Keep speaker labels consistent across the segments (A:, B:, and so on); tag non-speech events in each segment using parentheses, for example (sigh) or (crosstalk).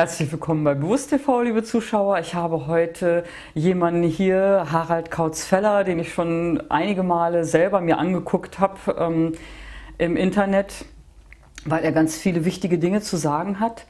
A: Herzlich willkommen bei Bewusst TV, liebe Zuschauer. Ich habe heute jemanden hier, Harald Kautz-Feller, den ich schon einige Male selber mir angeguckt habe ähm, im Internet, weil er ganz viele wichtige Dinge zu sagen hat.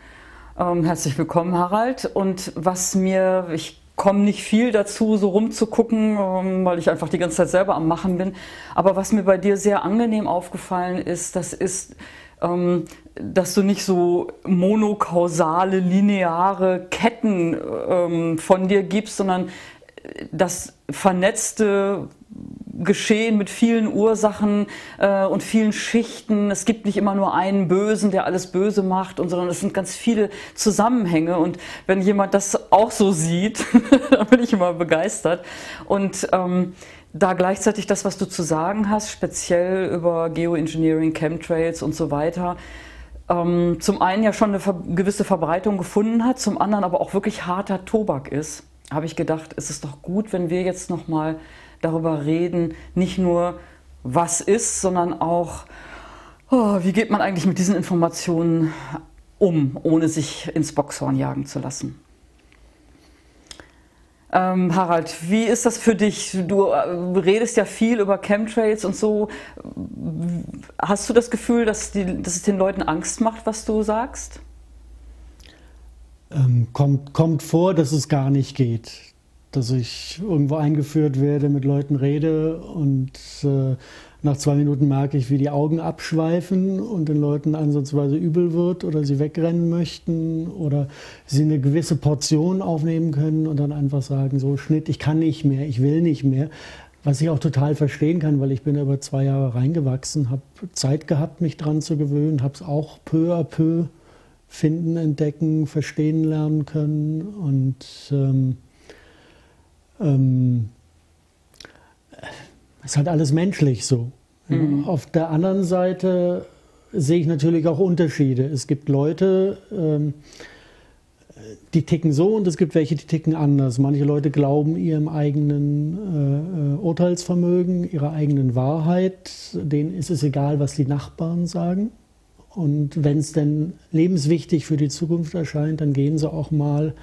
A: Ähm, herzlich willkommen, Harald. Und was mir, ich komme nicht viel dazu, so rumzugucken, ähm, weil ich einfach die ganze Zeit selber am Machen bin. Aber was mir bei dir sehr angenehm aufgefallen ist, das ist, ähm, dass du nicht so monokausale, lineare Ketten ähm, von dir gibst, sondern das vernetzte Geschehen mit vielen Ursachen äh, und vielen Schichten. Es gibt nicht immer nur einen Bösen, der alles böse macht, und, sondern es sind ganz viele Zusammenhänge. Und wenn jemand das auch so sieht, (laughs) dann bin ich immer begeistert. Und ähm, da gleichzeitig das, was du zu sagen hast, speziell über Geoengineering, Chemtrails und so weiter, ähm, zum einen ja schon eine gewisse Verbreitung gefunden hat, zum anderen aber auch wirklich harter Tobak ist, habe ich gedacht, es ist doch gut, wenn wir jetzt nochmal darüber reden, nicht nur was ist, sondern auch, oh, wie geht man eigentlich mit diesen Informationen um, ohne sich ins Boxhorn jagen zu lassen. Ähm, Harald, wie ist das für dich? Du äh, redest ja viel über Chemtrails und so. Hast du das Gefühl, dass, die, dass es den Leuten Angst macht, was du sagst?
B: Ähm, kommt, kommt vor, dass es gar nicht geht. Dass ich irgendwo eingeführt werde, mit Leuten rede und äh, nach zwei Minuten merke ich, wie die Augen abschweifen und den Leuten ansatzweise übel wird oder sie wegrennen möchten oder sie eine gewisse Portion aufnehmen können und dann einfach sagen, so Schnitt, ich kann nicht mehr, ich will nicht mehr. Was ich auch total verstehen kann, weil ich bin über zwei Jahre reingewachsen, habe Zeit gehabt, mich dran zu gewöhnen, habe es auch peu à peu finden, entdecken, verstehen lernen können und ähm, ähm, ist halt alles menschlich so. Mhm. Auf der anderen Seite sehe ich natürlich auch Unterschiede. Es gibt Leute, ähm, die ticken so und es gibt welche, die ticken anders. Manche Leute glauben ihrem eigenen äh, Urteilsvermögen, ihrer eigenen Wahrheit. Denen ist es egal, was die Nachbarn sagen. Und wenn es denn lebenswichtig für die Zukunft erscheint, dann gehen sie auch mal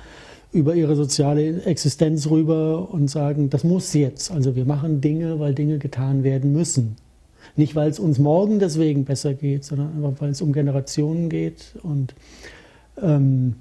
B: über ihre soziale Existenz rüber und sagen, das muss jetzt. Also wir machen Dinge, weil Dinge getan werden müssen. Nicht, weil es uns morgen deswegen besser geht, sondern einfach, weil es um Generationen geht. Und ähm,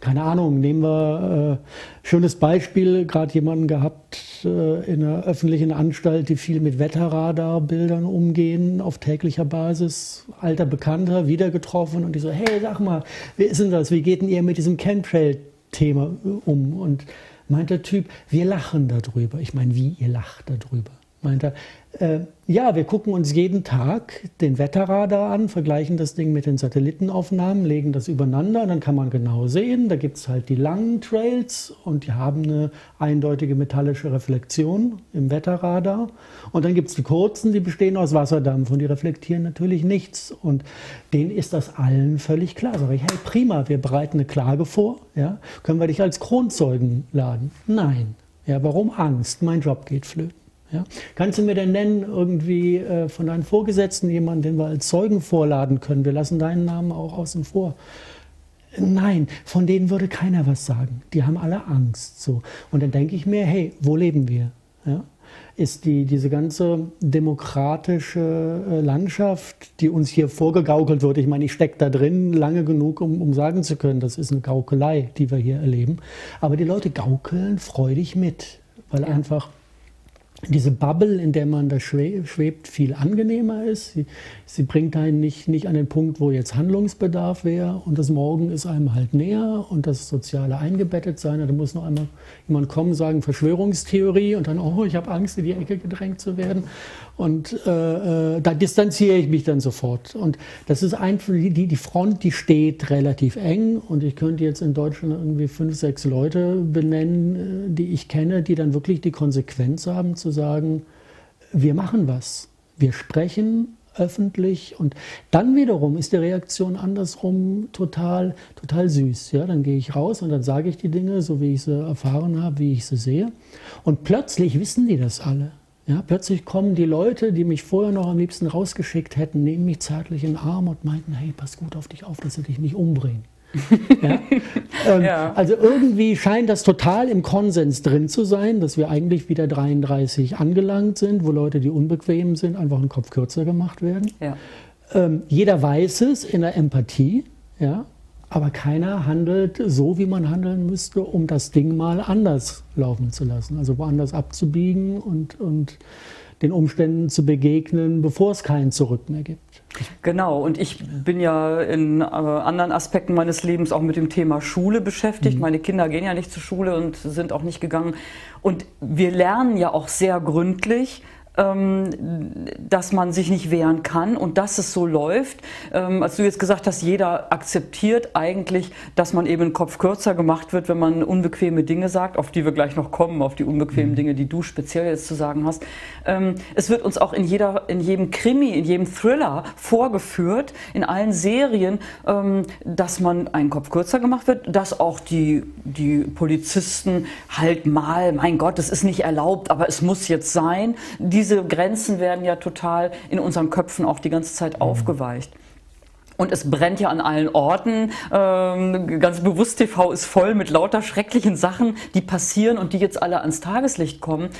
B: keine Ahnung, nehmen wir äh, schönes Beispiel, gerade jemanden gehabt äh, in einer öffentlichen Anstalt, die viel mit Wetterradarbildern umgehen auf täglicher Basis. Alter Bekannter, wieder getroffen und die so, hey, sag mal, wie ist denn das? Wie geht denn ihr mit diesem Chemtrail Thema um. Und meint der Typ, wir lachen darüber. Ich meine, wie ihr lacht darüber? Meint er, äh, ja, wir gucken uns jeden Tag den Wetterradar an, vergleichen das Ding mit den Satellitenaufnahmen, legen das übereinander, dann kann man genau sehen, da gibt es halt die langen Trails und die haben eine eindeutige metallische Reflexion im Wetterradar. Und dann gibt es die kurzen, die bestehen aus Wasserdampf und die reflektieren natürlich nichts. Und denen ist das allen völlig klar. Sag ich, hey, prima, wir bereiten eine Klage vor, ja? können wir dich als Kronzeugen laden? Nein. Ja, warum Angst? Mein Job geht flöten. Ja? Kannst du mir denn nennen, irgendwie äh, von deinen Vorgesetzten jemanden, den wir als Zeugen vorladen können? Wir lassen deinen Namen auch außen vor. Nein, von denen würde keiner was sagen. Die haben alle Angst. So. Und dann denke ich mir, hey, wo leben wir? Ja? Ist die, diese ganze demokratische äh, Landschaft, die uns hier vorgegaukelt wird, ich meine, ich stecke da drin lange genug, um, um sagen zu können, das ist eine Gaukelei, die wir hier erleben. Aber die Leute gaukeln freudig mit, weil ja. einfach diese Bubble, in der man da schwebt, viel angenehmer ist. Sie, sie, bringt einen nicht, nicht an den Punkt, wo jetzt Handlungsbedarf wäre und das Morgen ist einem halt näher und das soziale eingebettet sein. Da muss noch einmal jemand kommen, sagen Verschwörungstheorie und dann, oh, ich habe Angst, in die Ecke gedrängt zu werden. Und äh, äh, da distanziere ich mich dann sofort. Und das ist einfach, die, die Front, die steht relativ eng. Und ich könnte jetzt in Deutschland irgendwie fünf, sechs Leute benennen, äh, die ich kenne, die dann wirklich die Konsequenz haben zu sagen, wir machen was. Wir sprechen öffentlich und dann wiederum ist die Reaktion andersrum total, total süß. Ja, dann gehe ich raus und dann sage ich die Dinge, so wie ich sie erfahren habe, wie ich sie sehe. Und plötzlich wissen die das alle. Ja, plötzlich kommen die Leute, die mich vorher noch am liebsten rausgeschickt hätten, nehmen mich zärtlich in den Arm und meinten, hey, pass gut auf dich auf, dass sie dich nicht umbringen. (laughs) ja? Ähm, ja. Also irgendwie scheint das total im Konsens drin zu sein, dass wir eigentlich wieder 33 angelangt sind, wo Leute, die unbequem sind, einfach einen Kopf kürzer gemacht werden. Ja. Ähm, jeder weiß es in der Empathie, ja, aber keiner handelt so, wie man handeln müsste, um das Ding mal anders laufen zu lassen, also woanders abzubiegen und, und den Umständen zu begegnen, bevor es kein Zurück mehr gibt.
A: Genau, und ich bin ja in äh, anderen Aspekten meines Lebens auch mit dem Thema Schule beschäftigt. Mhm. Meine Kinder gehen ja nicht zur Schule und sind auch nicht gegangen. Und wir lernen ja auch sehr gründlich, dass man sich nicht wehren kann und dass es so läuft. Ähm, als du jetzt gesagt hast, jeder akzeptiert eigentlich, dass man eben Kopf kürzer gemacht wird, wenn man unbequeme Dinge sagt, auf die wir gleich noch kommen, auf die unbequemen mhm. Dinge, die du speziell jetzt zu sagen hast. Ähm, es wird uns auch in, jeder, in jedem Krimi, in jedem Thriller vorgeführt, in allen Serien, dass man einen Kopf kürzer gemacht wird, dass auch die, die Polizisten halt mal, mein Gott, es ist nicht erlaubt, aber es muss jetzt sein. Die diese Grenzen werden ja total in unseren Köpfen auch die ganze Zeit mhm. aufgeweicht. Und es brennt ja an allen Orten. Ähm, ganz bewusst TV ist voll mit lauter schrecklichen Sachen, die passieren und die jetzt alle ans Tageslicht kommen.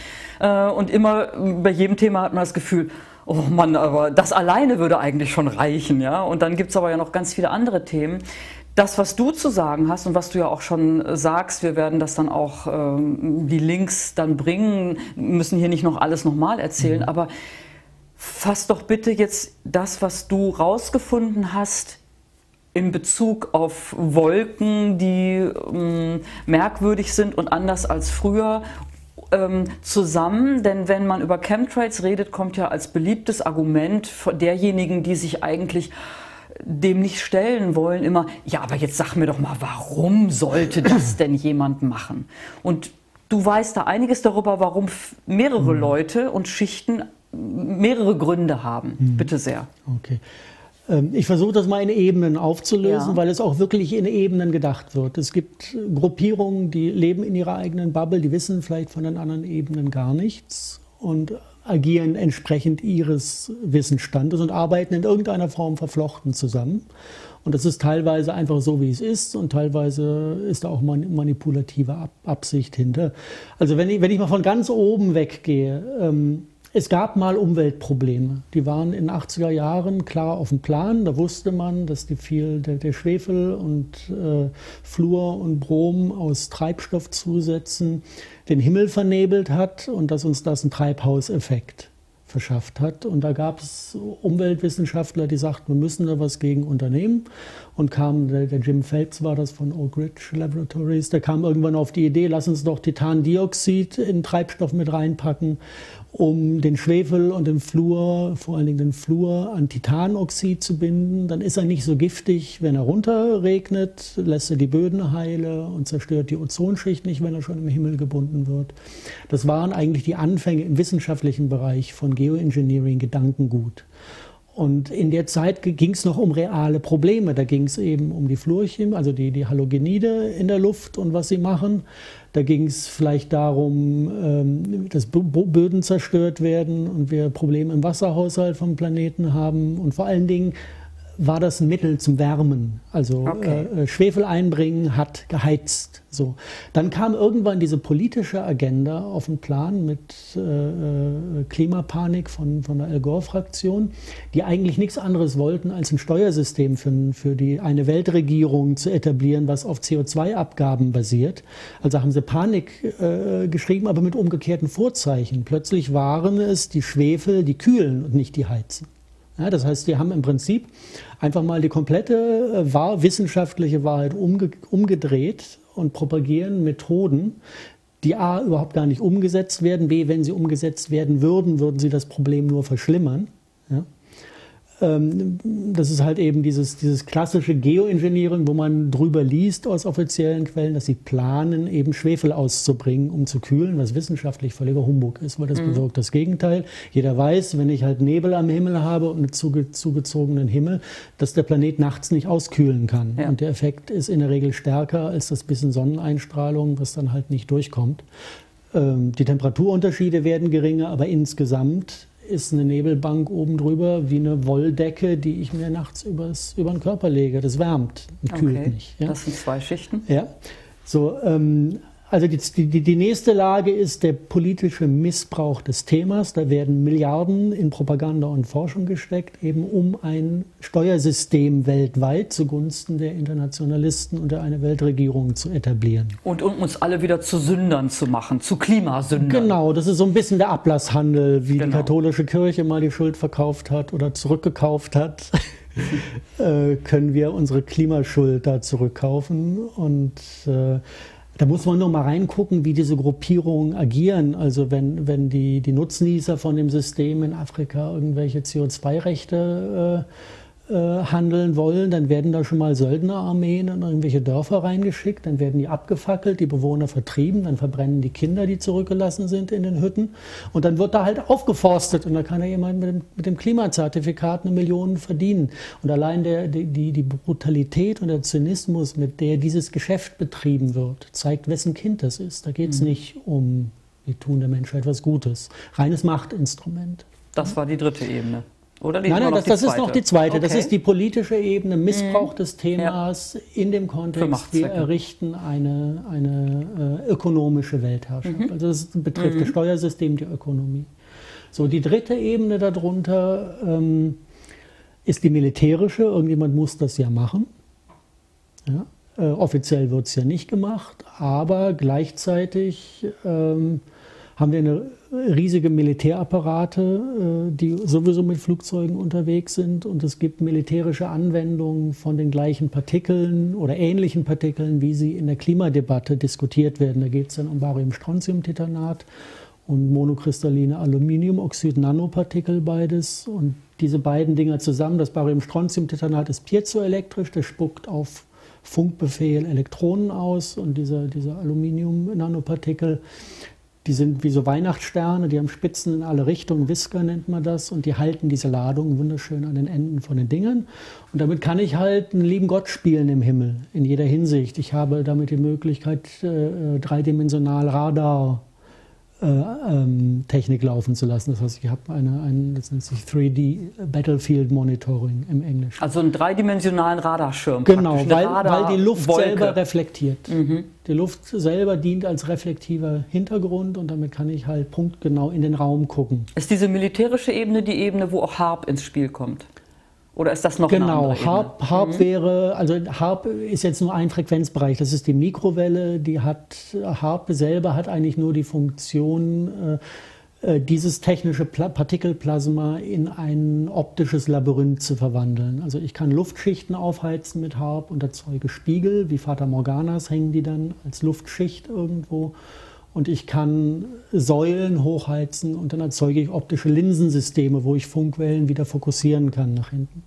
A: Äh, und immer bei jedem Thema hat man das Gefühl, oh Mann, aber das alleine würde eigentlich schon reichen, ja. Und dann gibt es aber ja noch ganz viele andere Themen, das, was du zu sagen hast und was du ja auch schon äh, sagst, wir werden das dann auch, ähm, die Links dann bringen, müssen hier nicht noch alles nochmal erzählen, mhm. aber fass doch bitte jetzt das, was du rausgefunden hast, in Bezug auf Wolken, die ähm, merkwürdig sind und anders als früher ähm, zusammen, denn wenn man über Chemtrails redet, kommt ja als beliebtes Argument derjenigen, die sich eigentlich dem nicht stellen wollen, immer, ja, aber jetzt sag mir doch mal, warum sollte das denn jemand machen? Und du weißt da einiges darüber, warum mehrere mhm. Leute und Schichten mehrere Gründe haben. Mhm. Bitte sehr.
B: Okay. Ähm, ich versuche das mal in Ebenen aufzulösen, ja. weil es auch wirklich in Ebenen gedacht wird. Es gibt Gruppierungen, die leben in ihrer eigenen Bubble, die wissen vielleicht von den anderen Ebenen gar nichts. Und agieren entsprechend ihres Wissensstandes und arbeiten in irgendeiner Form verflochten zusammen. Und das ist teilweise einfach so, wie es ist und teilweise ist da auch manipulative Absicht hinter. Also wenn ich, wenn ich mal von ganz oben weggehe, ähm, es gab mal Umweltprobleme. Die waren in den 80er Jahren klar auf dem Plan. Da wusste man, dass die viel der, der Schwefel und äh, Fluor und Brom aus Treibstoffzusätzen den Himmel vernebelt hat und dass uns das einen Treibhauseffekt verschafft hat. Und da gab es Umweltwissenschaftler, die sagten, wir müssen da was gegen unternehmen. Und kam, der, der Jim Phelps war das von Oak Ridge Laboratories, der kam irgendwann auf die Idee, lass uns doch Titandioxid in Treibstoff mit reinpacken um den Schwefel und den Fluor, vor allen Dingen den Fluor, an Titanoxid zu binden. Dann ist er nicht so giftig, wenn er runterregnet, lässt er die Böden heile und zerstört die Ozonschicht nicht, wenn er schon im Himmel gebunden wird. Das waren eigentlich die Anfänge im wissenschaftlichen Bereich von Geoengineering Gedankengut. Und in der Zeit ging es noch um reale Probleme. Da ging es eben um die Fluorchemie, also die, die Halogenide in der Luft und was sie machen. Da ging es vielleicht darum, ähm, dass Böden zerstört werden und wir Probleme im Wasserhaushalt vom Planeten haben. Und vor allen Dingen war das ein Mittel zum Wärmen. Also okay. äh, äh Schwefel einbringen hat geheizt. So. Dann kam irgendwann diese politische Agenda auf den Plan mit äh, äh, Klimapanik von, von der Al Gore-Fraktion, die eigentlich nichts anderes wollten, als ein Steuersystem für, für die, eine Weltregierung zu etablieren, was auf CO2-Abgaben basiert. Also haben sie Panik äh, geschrieben, aber mit umgekehrten Vorzeichen. Plötzlich waren es die Schwefel, die kühlen und nicht die heizen. Ja, das heißt, die haben im Prinzip einfach mal die komplette äh, wissenschaftliche Wahrheit umge umgedreht und propagieren Methoden, die A überhaupt gar nicht umgesetzt werden, B, wenn sie umgesetzt werden würden, würden sie das Problem nur verschlimmern. Ja? Ähm, das ist halt eben dieses, dieses klassische Geoengineering, wo man drüber liest aus offiziellen Quellen, dass sie planen, eben Schwefel auszubringen, um zu kühlen, was wissenschaftlich völliger Humbug ist, weil das mhm. bewirkt das Gegenteil. Jeder weiß, wenn ich halt Nebel am Himmel habe und einen zuge zugezogenen Himmel, dass der Planet nachts nicht auskühlen kann. Ja. Und der Effekt ist in der Regel stärker als das bisschen Sonneneinstrahlung, was dann halt nicht durchkommt. Ähm, die Temperaturunterschiede werden geringer, aber insgesamt ist eine Nebelbank oben drüber wie eine Wolldecke, die ich mir nachts übers, über den Körper lege. Das wärmt und kühlt
A: Okay.
B: nicht. Ja?
A: Das sind zwei Schichten.
B: Ja, so, ähm, also die, die, die nächste Lage ist der politische Missbrauch des Themas. Da werden Milliarden in Propaganda und Forschung gesteckt, eben um ein Steuersystem weltweit zugunsten der Internationalisten und der eine Weltregierung zu etablieren.
A: Und um uns alle wieder zu Sündern zu machen, zu Klimasündern.
B: Genau, das ist so ein bisschen der Ablasshandel, wie die
A: Genau.
B: katholische Kirche mal die Schuld verkauft hat oder zurückgekauft hat. (laughs) äh, können wir unsere Klimaschuld da zurückkaufen. Und äh, da muss man nur mal reingucken, wie diese Gruppierungen agieren. Also wenn, wenn die, die Nutznießer von dem System in Afrika irgendwelche CO2-Rechte äh, äh, handeln wollen, dann werden da schon mal Söldnerarmeen in irgendwelche Dörfer reingeschickt, dann werden die abgefackelt, die Bewohner vertrieben, dann verbrennen die Kinder, die zurückgelassen sind in den Hütten und dann wird da halt aufgeforstet und da kann ja jemand mit dem, mit dem Klimazertifikat eine Million verdienen. Und allein der, die, die Brutalität und der Zynismus, mit der dieses Geschäft betrieben wird, zeigt, wessen Kind das ist. Da geht es nicht um, wir tun der Menschheit was Gutes. Reines Machtinstrument.
A: Das war die dritte Ebene. Oder
B: Nein, nein, das, das ist noch die zweite. Das
A: Okay.
B: ist die politische Ebene, Missbrauch des Themas in dem Kontext, wir errichten eine, eine äh, ökonomische Weltherrschaft.
A: Mhm.
B: Also das betrifft das Steuersystem, die Ökonomie. So, die dritte Ebene darunter ähm, ist die militärische. Irgendjemand muss das ja machen. Ja? Äh, offiziell wird es ja nicht gemacht, aber gleichzeitig ähm, haben wir eine riesige Militärapparate, äh, die sowieso mit Flugzeugen unterwegs sind und es gibt militärische Anwendungen von den gleichen Partikeln oder ähnlichen Partikeln, wie sie in der Klimadebatte diskutiert werden. Da geht es dann um Barium-Strontium-Titanat und monokristalline Aluminiumoxid-Nanopartikel beides. Und diese beiden Dinger zusammen, das Barium-Strontium-Titanat ist piezoelektrisch, das spuckt auf Funkbefehl Elektronen aus und diese, diese Aluminium-Nanopartikel, die sind wie so Weihnachtssterne, die haben Spitzen in alle Richtungen, Whisker nennt man das, und die halten diese Ladung wunderschön an den Enden von den Dingern. Und damit kann ich halt einen lieben Gott spielen im Himmel, in jeder Hinsicht. Ich habe damit die Möglichkeit, äh, dreidimensional Radar äh, ähm, Technik laufen zu lassen. Das heißt, ich habe eine, ein, das nennt sich 3D Battlefield Monitoring im Englischen.
A: Also einen dreidimensionalen Radarschirm.
B: Genau, weil,
A: eine
B: weil die Luft
A: Radarwolke.
B: selber reflektiert. Die Luft selber dient als reflektiver Hintergrund und damit kann ich halt punktgenau in den Raum gucken.
A: Ist diese militärische Ebene die Ebene, wo auch Harp ins Spiel kommt? Oder ist das noch eine
B: Genau,
A: andere
B: Harp, Harp wäre, also Harp ist jetzt nur ein Frequenzbereich, das ist die Mikrowelle, die hat, Harp selber hat eigentlich nur die Funktion, äh, äh, dieses technische Pla Partikelplasma in ein optisches Labyrinth zu verwandeln. Also ich kann Luftschichten aufheizen mit Harp und erzeuge Spiegel, wie Fata Morganas hängen die dann als Luftschicht irgendwo. Und ich kann Säulen hochheizen und dann erzeuge ich optische Linsensysteme, wo ich Funkwellen wieder fokussieren kann nach hinten.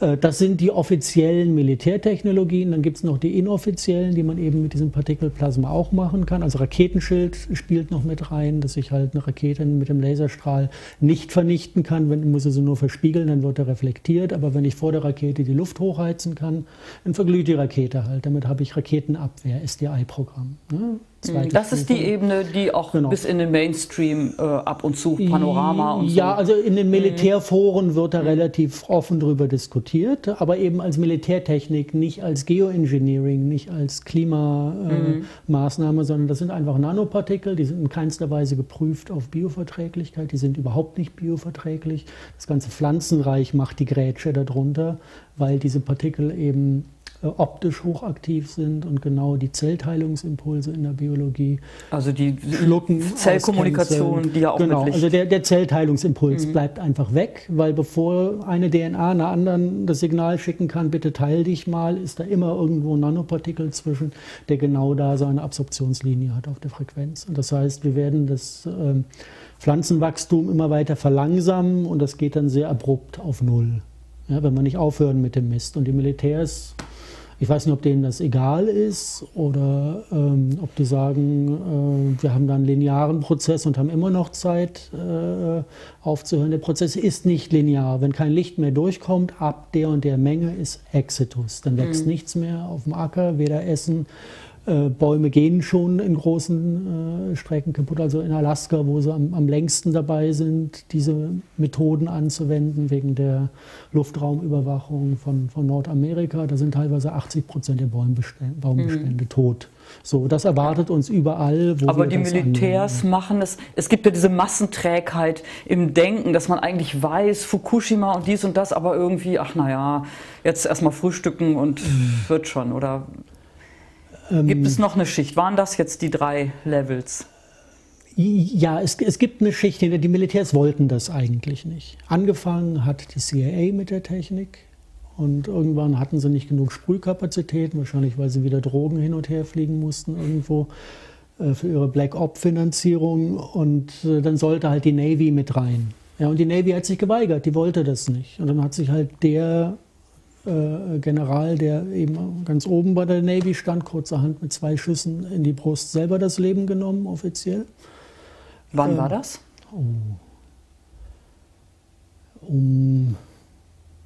B: Äh, Das sind die offiziellen Militärtechnologien. Dann gibt es noch die inoffiziellen, die man eben mit diesem Partikelplasma auch machen kann. Also Raketenschild spielt noch mit rein, dass ich halt eine Rakete mit dem Laserstrahl nicht vernichten kann. Wenn muss ich sie nur verspiegeln, dann wird er reflektiert. Aber wenn ich vor der Rakete die Luft hochheizen kann, dann verglüht die Rakete halt. Damit habe ich Raketenabwehr, SDI-Programm. Ne? Zweite
A: Das ist die. Ebene, die auch
B: Genau.
A: bis in den Mainstream äh, ab und zu Panorama und
B: Ja,
A: so.
B: also in den Militärforen wird da relativ offen drüber diskutiert, aber eben als Militärtechnik, nicht als Geoengineering, nicht als Klimamaßnahme, sondern das sind einfach Nanopartikel, die sind in keinster Weise geprüft auf Bioverträglichkeit, die sind überhaupt nicht bioverträglich. Das ganze Pflanzenreich macht die Grätsche darunter, weil diese Partikel eben optisch hochaktiv sind und genau die Zellteilungsimpulse in der Biologie
A: Also die
B: schlucken.
A: Zellkommunikation, die ja auch
B: Genau, also der, der Zellteilungsimpuls bleibt einfach weg, weil bevor eine DNA einer anderen das Signal schicken kann, bitte teil dich mal, ist da immer irgendwo ein Nanopartikel zwischen, der genau da seine Absorptionslinie hat auf der Frequenz. Und das heißt, wir werden das ähm, Pflanzenwachstum immer weiter verlangsamen und das geht dann sehr abrupt auf Null, ja, wenn wir nicht aufhören mit dem Mist. Und die Militärs ich weiß nicht, ob denen das egal ist oder ähm, ob die sagen, äh, wir haben da einen linearen Prozess und haben immer noch Zeit äh, aufzuhören. Der Prozess ist nicht linear. Wenn kein Licht mehr durchkommt, ab der und der Menge ist Exitus. Dann wächst nichts mehr auf dem Acker, weder Essen Äh, Bäume gehen schon in großen äh, Strecken kaputt. Also in Alaska, wo sie am, am, längsten dabei sind, diese Methoden anzuwenden, wegen der Luftraumüberwachung von, von Nordamerika. Da sind teilweise 80 Prozent der Baumbestände, Baumbestände mhm. tot. So, das erwartet uns überall.
A: Aber die Militärs annehmen. machen es. Es gibt ja diese Massenträgheit im Denken, dass man eigentlich weiß, Fukushima und dies und das, aber irgendwie, ach naja, jetzt erstmal frühstücken und mhm. wird schon, oder? Ähm, gibt es noch eine Schicht? Waren das jetzt die drei Levels?
B: Ja, es, es gibt eine Schicht, die Militärs wollten das eigentlich nicht. Angefangen hat die CIA mit der Technik und irgendwann hatten sie nicht genug Sprühkapazitäten, wahrscheinlich weil sie wieder Drogen hin und her fliegen mussten irgendwo äh, für ihre Black Op-Finanzierung und äh, dann sollte halt die Navy mit rein. Ja, und die Navy hat sich geweigert, die wollte das nicht. Und dann hat sich halt der äh, General, der eben ganz oben bei der Navy stand, kurzerhand mit zwei Schüssen in die Brust selber das Leben genommen, offiziell.
A: Wann äh, war das?
B: Oh, um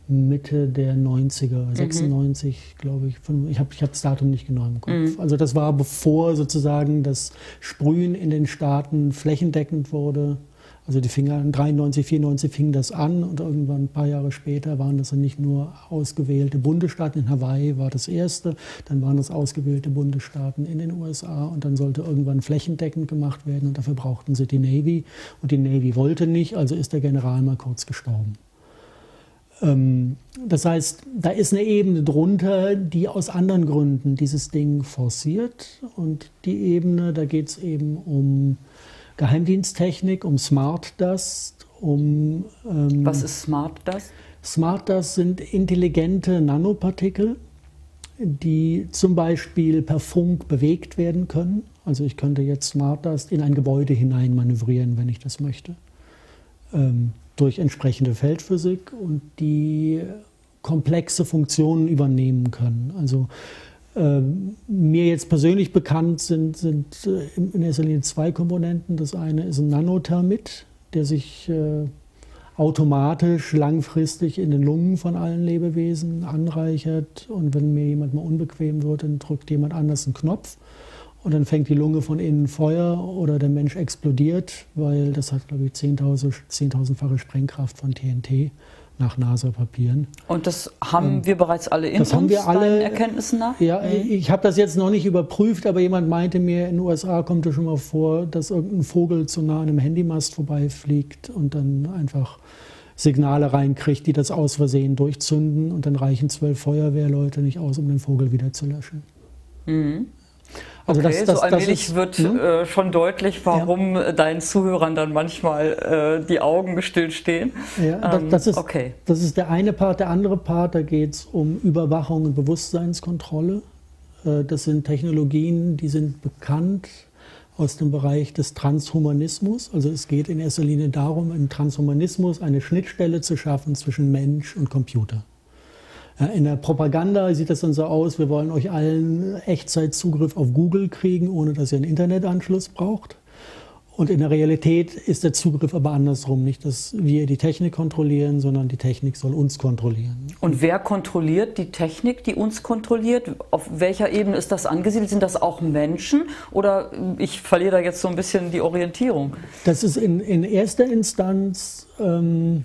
B: Mitte der 90er, 96, mhm. glaube ich. Ich habe ich hab das Datum nicht genau im Kopf. Mhm. Also das war bevor sozusagen das Sprühen in den Staaten flächendeckend wurde. Also die fing an, 93, 94 fing das an und irgendwann ein paar Jahre später waren das dann nicht nur ausgewählte Bundesstaaten. In Hawaii war das erste, dann waren das ausgewählte Bundesstaaten in den USA und dann sollte irgendwann flächendeckend gemacht werden und dafür brauchten sie die Navy und die Navy wollte nicht, also ist der General mal kurz gestorben. Ähm, das heißt, da ist eine Ebene drunter, die aus anderen Gründen dieses Ding forciert und die Ebene, da geht es eben um Geheimdiensttechnik, um Smart Dust, um.
A: Ähm, Was ist Smart Dust?
B: Smart Dust sind intelligente Nanopartikel, die zum Beispiel per Funk bewegt werden können. Also ich könnte jetzt Smart Dust in ein Gebäude hinein manövrieren, wenn ich das möchte. Ähm, durch entsprechende Feldphysik und die komplexe Funktionen übernehmen können. Also mir jetzt persönlich bekannt sind, sind äh, in erster Linie zwei Komponenten. Das eine ist ein Nanothermit, der sich äh, automatisch langfristig in den Lungen von allen Lebewesen anreichert. Und wenn mir jemand mal unbequem wird, dann drückt jemand anders einen Knopf. Und dann fängt die Lunge von innen Feuer oder der Mensch explodiert, weil das hat, glaube ich, 10.000-fache 10 Sprengkraft von TNT nach NASA-Papieren.
A: Und das haben ähm, wir bereits alle in
B: das uns, haben wir alle,
A: Erkenntnissen nach?
B: Ja, mhm. ich habe das jetzt noch nicht überprüft, aber jemand meinte mir, in den USA kommt es schon mal vor, dass irgendein Vogel zu nah an einem Handymast vorbeifliegt und dann einfach Signale reinkriegt, die das aus Versehen durchzünden und dann reichen zwölf Feuerwehrleute nicht aus, um den Vogel wieder zu löschen.
A: Mhm. Also okay, das, das, so allmählich ist, wird ne? äh, schon deutlich, warum ja. deinen Zuhörern dann manchmal äh, die Augen stillstehen.
B: Ja, ähm, das, ist, okay. das ist der eine Part. Der andere Part, da geht es um Überwachung und Bewusstseinskontrolle. Äh, das sind Technologien, die sind bekannt aus dem Bereich des Transhumanismus. Also es geht in erster Linie darum, im Transhumanismus eine Schnittstelle zu schaffen zwischen Mensch und Computer. In der Propaganda sieht das dann so aus, wir wollen euch allen Echtzeitzugriff auf Google kriegen, ohne dass ihr einen Internetanschluss braucht. Und in der Realität ist der Zugriff aber andersrum. Nicht, dass wir die Technik kontrollieren, sondern die Technik soll uns kontrollieren.
A: Und wer kontrolliert die Technik, die uns kontrolliert? Auf welcher Ebene ist das angesiedelt? Sind das auch Menschen? Oder ich verliere da jetzt so ein bisschen die Orientierung?
B: Das ist in, in erster Instanz ähm,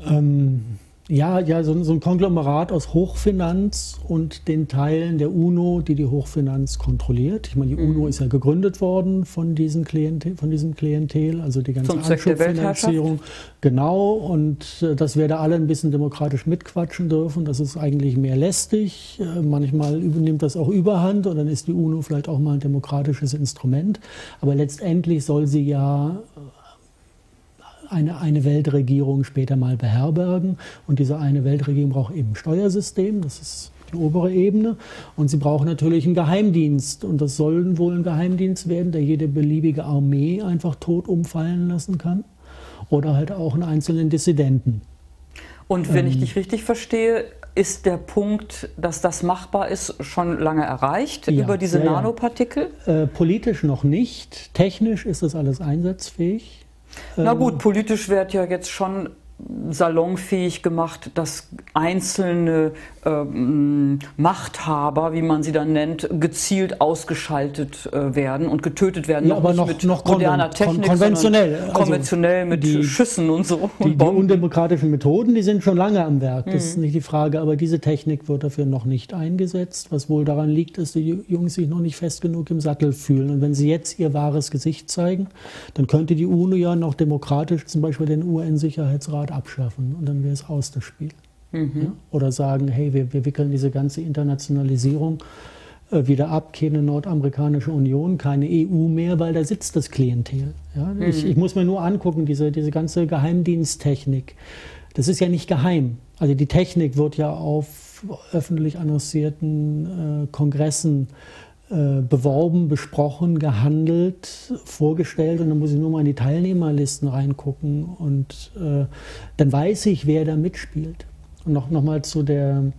B: ähm, ja, ja, so, so, ein Konglomerat aus Hochfinanz und den Teilen der UNO, die die Hochfinanz kontrolliert. Ich meine, die mhm. UNO ist ja gegründet worden von, diesen Klientel, von diesem Klientel, also die ganze Anschubfinanzierung. Genau, und äh, dass wir da alle ein bisschen demokratisch mitquatschen dürfen, das ist eigentlich mehr lästig. Äh, manchmal nimmt das auch überhand und dann ist die UNO vielleicht auch mal ein demokratisches Instrument. Aber letztendlich soll sie ja eine, eine Weltregierung später mal beherbergen. Und diese eine Weltregierung braucht eben ein Steuersystem, das ist die obere Ebene. Und sie brauchen natürlich einen Geheimdienst. Und das soll wohl ein Geheimdienst werden, der jede beliebige Armee einfach tot umfallen lassen kann. Oder halt auch einen einzelnen Dissidenten.
A: Und wenn ähm, ich dich richtig verstehe, ist der Punkt, dass das machbar ist, schon lange erreicht ja, über diese ja, Nanopartikel?
B: Äh, politisch noch nicht. Technisch ist das alles einsatzfähig.
A: Na gut, politisch wird ja jetzt schon salonfähig gemacht, dass einzelne ähm, Machthaber, wie man sie dann nennt, gezielt ausgeschaltet äh, werden und getötet werden.
B: Ja, aber noch, mit noch moderner Technik, konventionell.
A: Also konventionell mit die, Schüssen und so.
B: Die, und die, undemokratischen Methoden, die sind schon lange am Werk. Das mhm. ist nicht die Frage. Aber diese Technik wird dafür noch nicht eingesetzt. Was wohl daran liegt, dass die Jungs sich noch nicht fest genug im Sattel fühlen. Und wenn sie jetzt ihr wahres Gesicht zeigen, dann könnte die UNO ja noch demokratisch zum Beispiel den UN-Sicherheitsrat abschaffen. Und dann wäre es aus das Spiel. Mhm. Ja? Oder sagen, hey, wir, wir wickeln diese ganze Internationalisierung äh, wieder ab, keine Nordamerikanische Union, keine EU mehr, weil da sitzt das Klientel. Ja? Mhm. Ich, ich, muss mir nur angucken, diese, diese ganze Geheimdiensttechnik. Das ist ja nicht geheim. Also die Technik wird ja auf öffentlich annoncierten äh, Kongressen äh, beworben, besprochen, gehandelt, vorgestellt und dann muss ich nur mal in die Teilnehmerlisten reingucken und äh, dann weiß ich, wer da mitspielt. Und noch, noch mal zu der,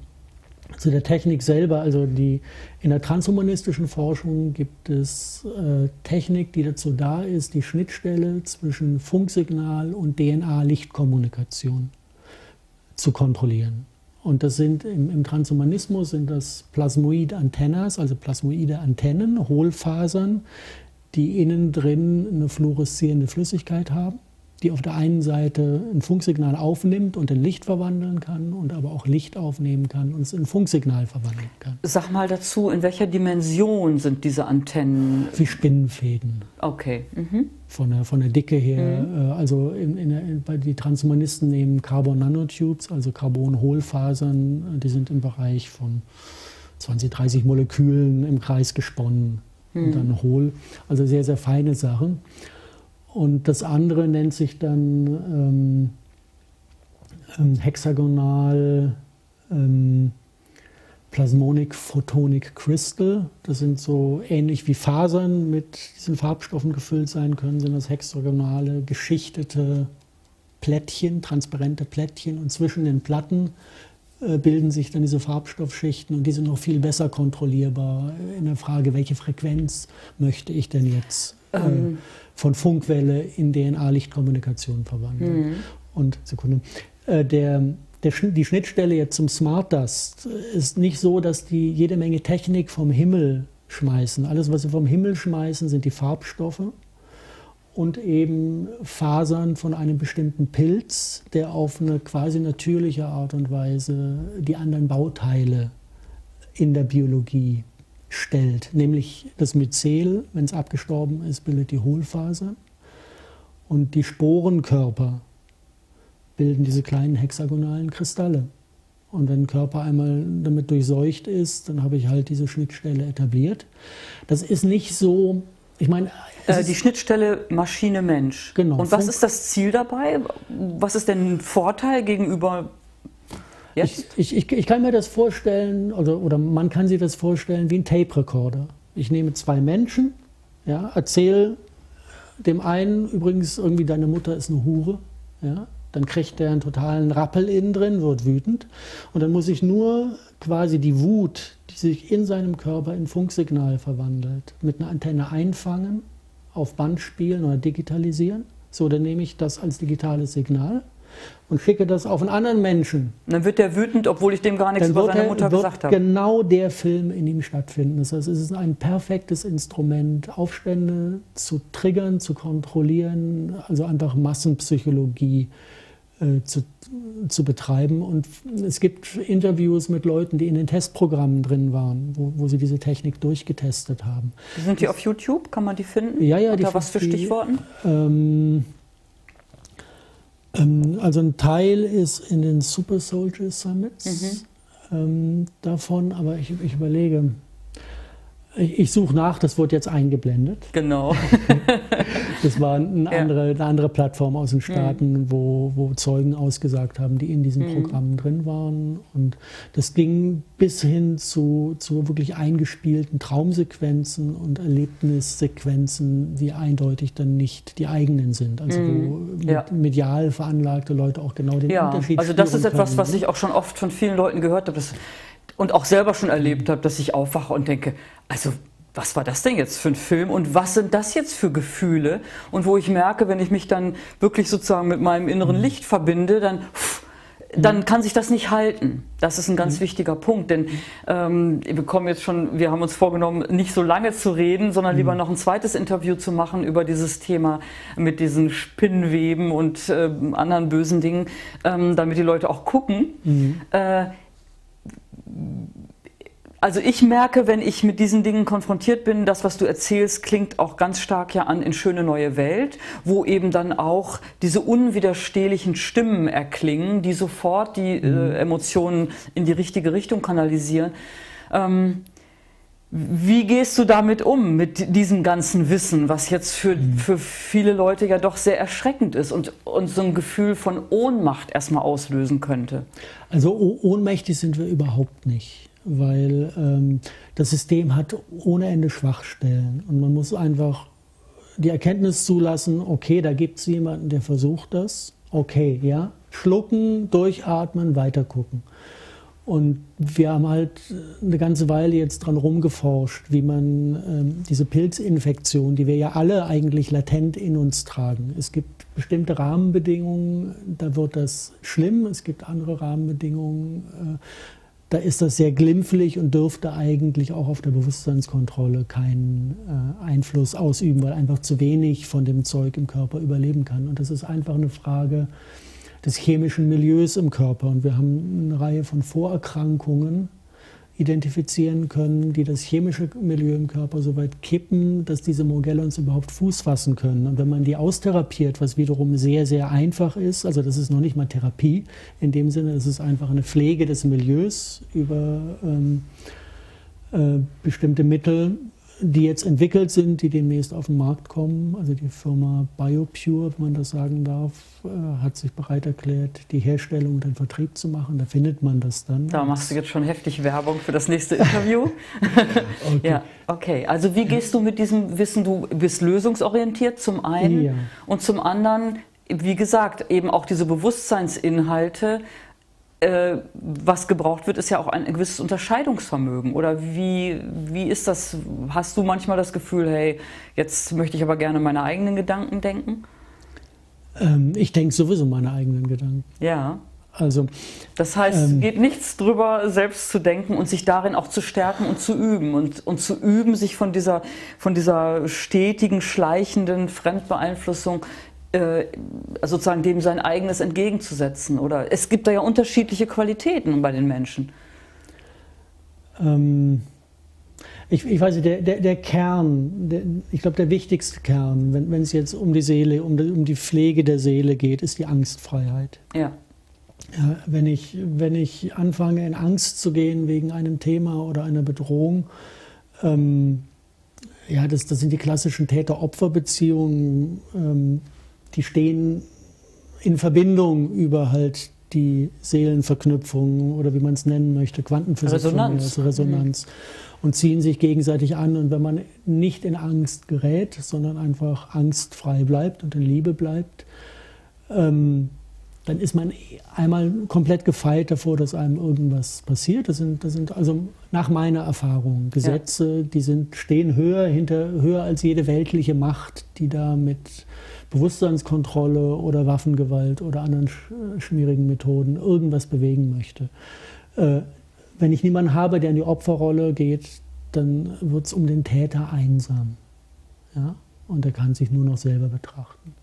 B: zu der Technik selber. Also die, in der transhumanistischen Forschung gibt es äh, Technik, die dazu da ist, die Schnittstelle zwischen Funksignal und DNA-Lichtkommunikation zu kontrollieren. Und das sind im, im Transhumanismus sind das Plasmoid-Antennas, also plasmoide Antennen, Hohlfasern, die innen drin eine fluoreszierende Flüssigkeit haben die auf der einen Seite ein Funksignal aufnimmt und in Licht verwandeln kann und aber auch Licht aufnehmen kann und es in Funksignal verwandeln kann.
A: Sag mal dazu, in welcher Dimension sind diese Antennen?
B: Wie Spinnenfäden.
A: Okay. Mhm.
B: Von, der, von der Dicke her. Mhm. Äh, also in, in der, bei die Transhumanisten nehmen Carbon Nanotubes, also Carbon-Hohlfasern, die sind im Bereich von 20, 30 Molekülen im Kreis gesponnen mhm. und dann hohl. Also sehr, sehr feine Sachen. Und das andere nennt sich dann ähm, ähm, hexagonal ähm, Plasmonic Photonic Crystal. Das sind so ähnlich wie Fasern mit diesen Farbstoffen gefüllt sein können, sind das hexagonale, geschichtete Plättchen, transparente Plättchen. Und zwischen den Platten äh, bilden sich dann diese Farbstoffschichten und die sind noch viel besser kontrollierbar in der Frage, welche Frequenz möchte ich denn jetzt ähm. von Funkwelle in DNA-Lichtkommunikation verwandeln. Mhm. Und Sekunde. Äh, der, der, die Schnittstelle jetzt zum Smart Dust ist nicht so, dass die jede Menge Technik vom Himmel schmeißen. Alles, was sie vom Himmel schmeißen, sind die Farbstoffe und eben Fasern von einem bestimmten Pilz, der auf eine quasi natürliche Art und Weise die anderen Bauteile in der Biologie stellt. Nämlich das Myzel, wenn es abgestorben ist, bildet die Hohlfaser und die Sporenkörper bilden diese kleinen hexagonalen Kristalle. Und wenn ein Körper einmal damit durchseucht ist, dann habe ich halt diese Schnittstelle etabliert. Das ist nicht so, ich meine.
A: Äh, die Schnittstelle Maschine-Mensch.
B: Genau.
A: Und was ist das Ziel dabei? Was ist denn ein Vorteil gegenüber
B: ich, ich, ich, ich, kann mir das vorstellen, oder, oder man kann sich das vorstellen wie ein Tape-Recorder. Ich nehme zwei Menschen, ja, erzähle dem einen übrigens irgendwie, deine Mutter ist eine Hure, ja, dann kriegt der einen totalen Rappel innen drin, wird wütend. Und dann muss ich nur quasi die Wut, die sich in seinem Körper in Funksignal verwandelt, mit einer Antenne einfangen, auf Band spielen oder digitalisieren. So, dann nehme ich das als digitales Signal und schicke das auf einen anderen Menschen.
A: Dann wird der wütend, obwohl ich dem gar nichts über seine Mutter gesagt habe.
B: Genau der Film in ihm stattfinden. Das heißt, es ist ein perfektes Instrument, Aufstände zu triggern, zu kontrollieren, also einfach Massenpsychologie äh, zu, zu betreiben. Und es gibt Interviews mit Leuten, die in den Testprogrammen drin waren, wo, wo sie diese Technik durchgetestet haben.
A: Sind die auf YouTube? Kann man die finden?
B: Ja, ja.
A: Unter was für Stichworten? ähm,
B: ähm, also ein Teil ist in den Super Soldier Summits mhm. ähm, davon, aber ich, ich überlege, ich, suche nach, das wird jetzt eingeblendet.
A: Genau. (laughs)
B: das war eine andere, eine andere Plattform aus den Staaten, mhm. wo, wo Zeugen ausgesagt haben, die in diesen mhm. Programmen drin waren. Und das ging bis hin zu, zu wirklich eingespielten Traumsequenzen und Erlebnissequenzen, die eindeutig dann nicht die eigenen sind. Also mhm. wo ja. medial veranlagte Leute auch genau den ja. Unterschied
A: Also das ist etwas, können. was ich auch schon oft von vielen Leuten gehört habe. Das und auch selber schon erlebt habe, dass ich aufwache und denke, also was war das denn jetzt für ein Film und was sind das jetzt für Gefühle? Und wo ich merke, wenn ich mich dann wirklich sozusagen mit meinem inneren mhm. Licht verbinde, dann, pff, dann mhm. kann sich das nicht halten. Das ist ein ganz mhm. wichtiger Punkt, denn ähm, wir kommen jetzt schon, wir haben uns vorgenommen, nicht so lange zu reden, sondern lieber noch ein zweites Interview zu machen über dieses Thema mit diesen Spinnweben und äh, anderen bösen Dingen, ähm, damit die Leute auch gucken. Mhm. Äh, also ich merke, wenn ich mit diesen Dingen konfrontiert bin, das, was du erzählst, klingt auch ganz stark ja an in Schöne neue Welt, wo eben dann auch diese unwiderstehlichen Stimmen erklingen, die sofort die äh, mhm. Emotionen in die richtige Richtung kanalisieren. Ähm, wie gehst du damit um, mit diesem ganzen Wissen, was jetzt für, mhm. für viele Leute ja doch sehr erschreckend ist und, und so ein Gefühl von Ohnmacht erstmal auslösen könnte?
B: Also ohnmächtig sind wir überhaupt nicht weil ähm, das System hat ohne Ende Schwachstellen und man muss einfach die Erkenntnis zulassen, okay, da gibt es jemanden, der versucht das, okay, ja, schlucken, durchatmen, weitergucken. Und wir haben halt eine ganze Weile jetzt dran rumgeforscht, wie man ähm, diese Pilzinfektion, die wir ja alle eigentlich latent in uns tragen. Es gibt bestimmte Rahmenbedingungen, da wird das schlimm. Es gibt andere Rahmenbedingungen, äh, da ist das sehr glimpflich und dürfte eigentlich auch auf der Bewusstseinskontrolle keinen äh, Einfluss ausüben, weil einfach zu wenig von dem Zeug im Körper überleben kann. Und das ist einfach eine Frage des chemischen Milieus im Körper. Und wir haben eine Reihe von Vorerkrankungen, identifizieren können, die das chemische Milieu im Körper so weit kippen, dass diese Morgellons überhaupt Fuß fassen können. Und wenn man die austherapiert, was wiederum sehr, sehr einfach ist, also das ist noch nicht mal Therapie in dem Sinne, es ist einfach eine Pflege des Milieus über ähm, äh, bestimmte Mittel, die jetzt entwickelt sind, die demnächst auf den Markt kommen. Also die Firma BioPure, wenn man das sagen darf, äh, hat sich bereit erklärt, die Herstellung und den Vertrieb zu machen. Da findet man das dann.
A: Da machst du jetzt schon heftig Werbung für das nächste Interview. (laughs) okay. Ja, okay. Also wie gehst du mit diesem Wissen? Du bist lösungsorientiert zum einen ja. und zum anderen, wie gesagt, eben auch diese Bewusstseinsinhalte äh, was gebraucht wird, ist ja auch ein gewisses Unterscheidungsvermögen. Oder wie, wie ist das? Hast du manchmal das Gefühl, hey, jetzt möchte ich aber gerne meine eigenen Gedanken denken?
B: Ähm, ich denke sowieso meine eigenen Gedanken.
A: Ja. Also, das heißt, ähm, geht nichts drüber, selbst zu denken und sich darin auch zu stärken und zu üben und, und zu üben, sich von dieser, von dieser stetigen, schleichenden Fremdbeeinflussung äh, sozusagen dem sein eigenes entgegenzusetzen? Oder es gibt da ja unterschiedliche Qualitäten bei den Menschen.
B: Ähm, ich, ich, weiß nicht, der, der, der Kern, der, ich glaube, der wichtigste Kern, wenn, wenn es jetzt um die Seele, um die, um die Pflege der Seele geht, ist die Angstfreiheit.
A: Ja.
B: ja. wenn, ich, wenn ich anfange, in Angst zu gehen wegen einem Thema oder einer Bedrohung, ähm, ja, das, das sind die klassischen Täter-Opfer-Beziehungen. Ähm, die stehen in Verbindung über halt die Seelenverknüpfung oder wie man es nennen möchte, Quantenphysik,
A: Resonanz,
B: also Resonanz mhm. und ziehen sich gegenseitig an. Und wenn man nicht in Angst gerät, sondern einfach angstfrei bleibt und in Liebe bleibt, ähm, dann ist man einmal komplett gefeit davor, dass einem irgendwas passiert. Das sind, das sind also nach meiner Erfahrung Gesetze, ja. die sind, stehen höher, hinter, höher als jede weltliche Macht, die da mit Bewusstseinskontrolle oder Waffengewalt oder anderen schwierigen Methoden irgendwas bewegen möchte. Äh, wenn ich niemanden habe, der in die Opferrolle geht, dann wird es um den Täter einsam. Ja? Und er kann sich nur noch selber betrachten.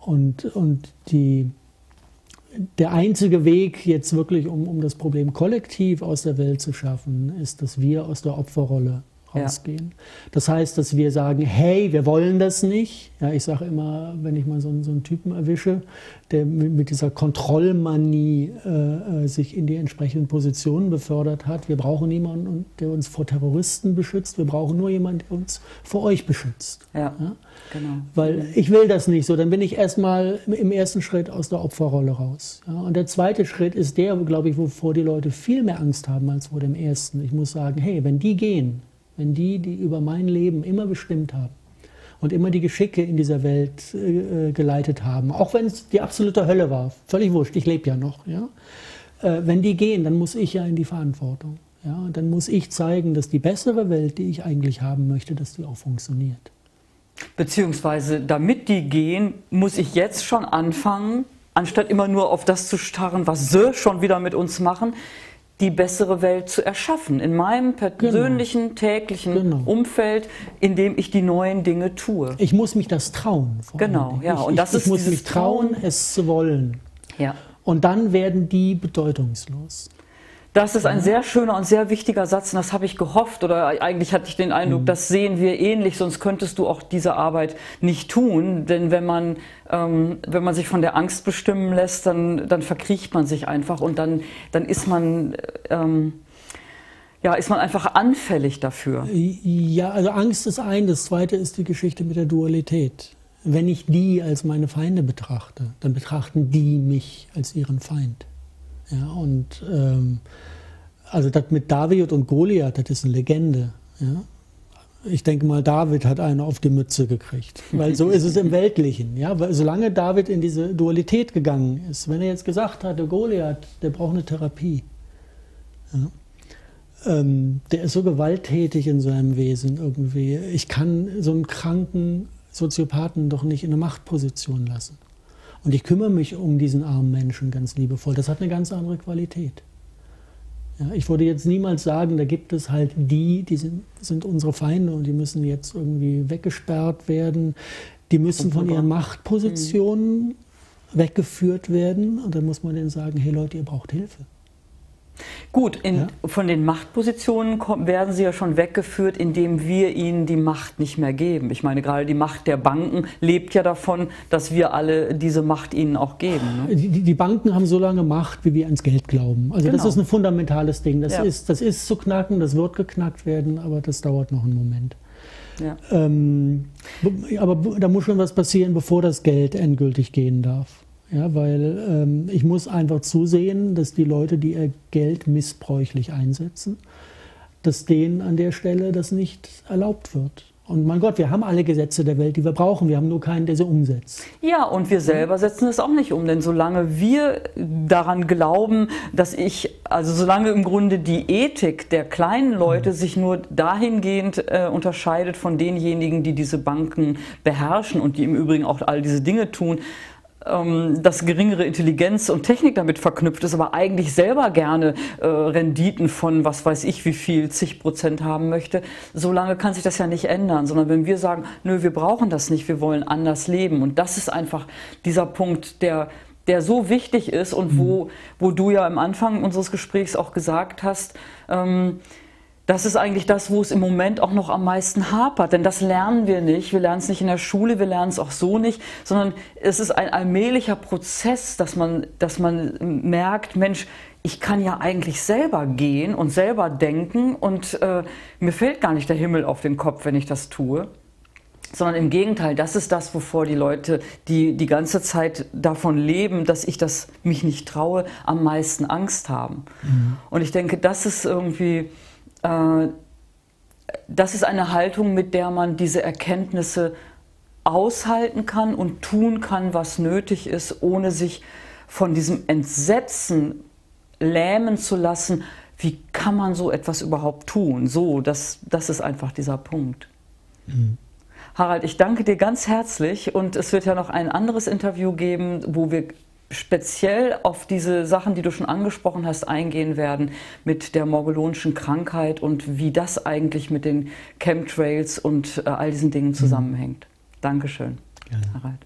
B: Und, und die, der einzige Weg jetzt wirklich, um, um das Problem kollektiv aus der Welt zu schaffen, ist, dass wir aus der Opferrolle rausgehen. Ja. Das heißt, dass wir sagen, hey, wir wollen das nicht. Ja, ich sage immer, wenn ich mal so einen, so einen Typen erwische, der mit, mit dieser Kontrollmanie äh, äh, sich in die entsprechenden Positionen befördert hat, wir brauchen niemanden, der uns vor Terroristen beschützt, wir brauchen nur jemanden, der uns vor euch beschützt.
A: Ja, ja? genau.
B: Weil ich will das nicht so, dann bin ich erstmal im ersten Schritt aus der Opferrolle raus. Und der zweite Schritt ist der, glaube ich, wovor die Leute viel mehr Angst haben als vor dem ersten. Ich muss sagen, hey, wenn die gehen, wenn die, die über mein Leben immer bestimmt haben und immer die Geschicke in dieser Welt äh, geleitet haben, auch wenn es die absolute Hölle war, völlig wurscht, ich lebe ja noch, ja? Äh, wenn die gehen, dann muss ich ja in die Verantwortung. Ja, dann muss ich zeigen, dass die bessere Welt, die ich eigentlich haben möchte, dass die auch funktioniert.
A: Beziehungsweise, damit die gehen, muss ich jetzt schon anfangen, anstatt immer nur auf das zu starren, was sie schon wieder mit uns machen, die bessere Welt zu erschaffen, in meinem persönlichen, genau. täglichen genau. Umfeld, in dem ich die neuen Dinge tue.
B: Ich muss mich das trauen.
A: Genau, ja.
B: Ich, und das ich, ist ich muss mich trauen, es zu wollen.
A: Ja.
B: Und dann werden die bedeutungslos.
A: Das ist ein sehr schöner und sehr wichtiger Satz und das habe ich gehofft oder eigentlich hatte ich den Eindruck, mhm. das sehen wir ähnlich, sonst könntest du auch diese Arbeit nicht tun. Denn wenn man, ähm, wenn man sich von der Angst bestimmen lässt, dann, dann verkriecht man sich einfach und dann, dann ist man... Ähm, ja, ist man einfach anfällig dafür?
B: Ja, also Angst ist ein. Das zweite ist die Geschichte mit der Dualität. Wenn ich die als meine Feinde betrachte, dann betrachten die mich als ihren Feind. Ja, und ähm, also das mit David und Goliath, das ist eine Legende. Ja. Ich denke mal, David hat eine auf die Mütze gekriegt. Weil so ist es im Weltlichen. Ja? Weil solange David in diese Dualität gegangen ist, wenn er jetzt gesagt hatte, Goliath, der braucht eine Therapie. Ja? Ähm, der ist so gewalttätig in seinem Wesen irgendwie. Ich kann so einen kranken Soziopathen doch nicht in eine Machtposition lassen. Und ich kümmere mich um diesen armen Menschen ganz liebevoll. Das hat eine ganz andere Qualität. Ja, ich würde jetzt niemals sagen, da gibt es halt die, die sind, sind unsere Feinde und die müssen jetzt irgendwie weggesperrt werden. Die müssen von ihren Machtpositionen mhm. weggeführt werden. Und dann muss man denen sagen, hey Leute, ihr braucht Hilfe.
A: Gut, in, ja? von den Machtpositionen werden sie ja schon weggeführt, indem wir ihnen die Macht nicht mehr geben. Ich meine, gerade die Macht der Banken lebt ja davon, dass wir alle diese Macht ihnen auch geben.
B: Ne? Die, die, Banken haben so lange Macht, wie wir ans Geld glauben. Also genau. das ist ein fundamentales Ding. Das, ja. ist, das ist zu knacken, das wird geknackt werden, aber das dauert noch einen Moment. Ja. Ähm, aber da muss schon was passieren, bevor das Geld endgültig gehen darf. Ja, weil ähm, ich muss einfach zusehen, dass die Leute, die ihr Geld missbräuchlich einsetzen, dass denen an der Stelle das nicht erlaubt wird. Und mein Gott, wir haben alle Gesetze der Welt, die wir brauchen. Wir haben nur keinen, der sie umsetzt.
A: Ja, und wir selber setzen es auch nicht um. Denn solange wir daran glauben, dass ich, also solange im Grunde die Ethik der kleinen Leute sich nur dahingehend äh, unterscheidet von denjenigen, die diese Banken beherrschen und die im Übrigen auch all diese Dinge tun, ähm, dass geringere Intelligenz und Technik damit verknüpft ist, aber eigentlich selber gerne äh, Renditen von was weiß ich wie viel, zig Prozent haben möchte, solange kann sich das ja nicht ändern, sondern wenn wir sagen, nö, wir brauchen das nicht, wir wollen anders leben und das ist einfach dieser Punkt, der der so wichtig ist und wo, mhm. wo du ja am Anfang unseres Gesprächs auch gesagt hast, ähm, das ist eigentlich das, wo es im Moment auch noch am meisten hapert. Denn das lernen wir nicht. Wir lernen es nicht in der Schule, wir lernen es auch so nicht, sondern es ist ein allmählicher Prozess, dass man, dass man merkt, Mensch, ich kann ja eigentlich selber gehen und selber denken und äh, mir fällt gar nicht der Himmel auf den Kopf, wenn ich das tue. Sondern im Gegenteil, das ist das, wovor die Leute, die die ganze Zeit davon leben, dass ich das mich nicht traue, am meisten Angst haben. Mhm. Und ich denke, das ist irgendwie, das ist eine Haltung, mit der man diese Erkenntnisse aushalten kann und tun kann, was nötig ist, ohne sich von diesem Entsetzen lähmen zu lassen. Wie kann man so etwas überhaupt tun? So, das, das ist einfach dieser Punkt. Mhm. Harald, ich danke dir ganz herzlich und es wird ja noch ein anderes Interview geben, wo wir speziell auf diese Sachen, die du schon angesprochen hast, eingehen werden mit der morgellonischen Krankheit und wie das eigentlich mit den Chemtrails und äh, all diesen Dingen mhm. zusammenhängt. Dankeschön,
B: Gerne. Harald.